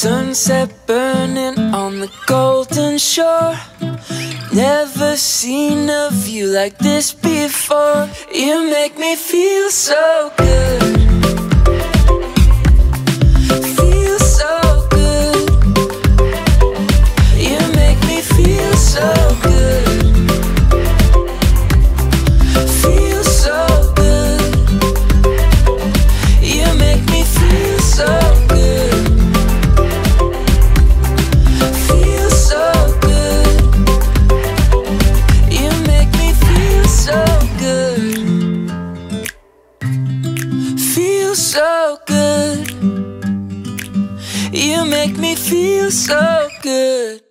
sunset burning on the golden shore. Never seen a view like this before. You make me feel so good. feel so good. You make me feel so good.